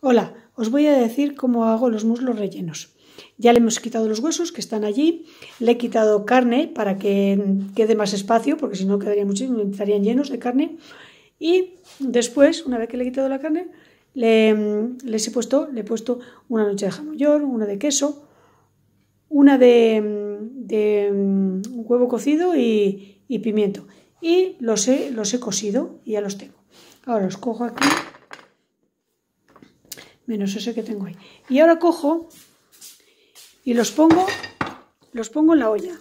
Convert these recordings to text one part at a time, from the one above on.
Hola, os voy a decir cómo hago los muslos rellenos. Ya le hemos quitado los huesos que están allí, le he quitado carne para que quede más espacio, porque si no quedaría muchísimo, estarían llenos de carne. Y después, una vez que le he quitado la carne, le, les he puesto, una noche de jamón una de queso, una de, de huevo cocido y, y, pimiento. Y los he, los he cosido y ya los tengo. Ahora los cojo aquí menos ese que tengo ahí. Y ahora cojo y los pongo, los pongo en la olla.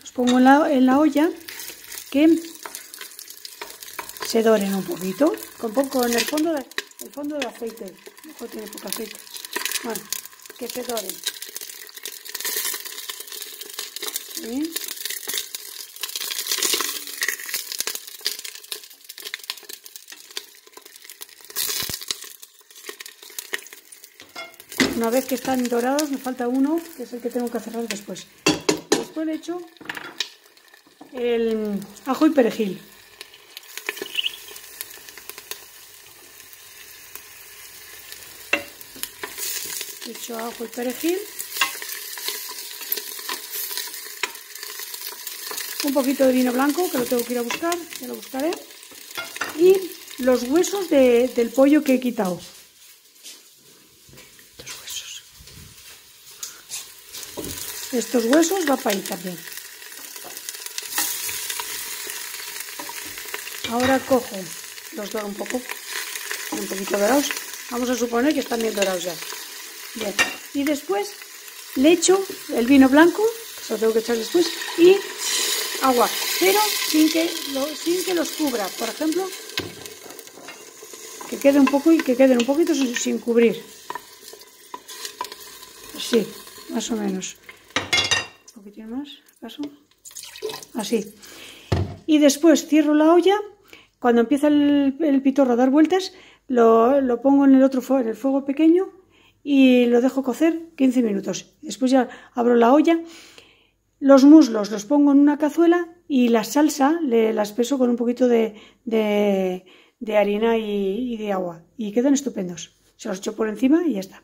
Los pongo en la, en la olla que se doren un poquito, con poco en el fondo de, el fondo de aceite. Mejor tiene poco aceite. Bueno, que se doren. ¿Sí? Una vez que están dorados, me falta uno, que es el que tengo que cerrar después. Después le echo el ajo y perejil. Echo ajo y perejil. Un poquito de vino blanco, que lo tengo que ir a buscar, ya lo buscaré. Y los huesos del pollo que he quitado. Estos huesos va para ahí también. Ahora cojo, los doro un poco, un poquito dorados. Vamos a suponer que están bien dorados ya. Y después le echo el vino blanco, que se lo tengo que echar después, y agua, pero sin que, sin que los cubra. Por ejemplo, que quede un poco y que queden un poquito sin, cubrir. Así, más o menos más. Así. Y después cierro la olla. Cuando empieza el, pitorro a dar vueltas, lo, lo, pongo en el otro fuego, en el fuego pequeño y lo dejo cocer 15 minutos. Después ya abro la olla. Los muslos los pongo en una cazuela y la salsa le las peso con un poquito de, de, de harina y, y de agua. Y quedan estupendos. Se los echo por encima y ya está.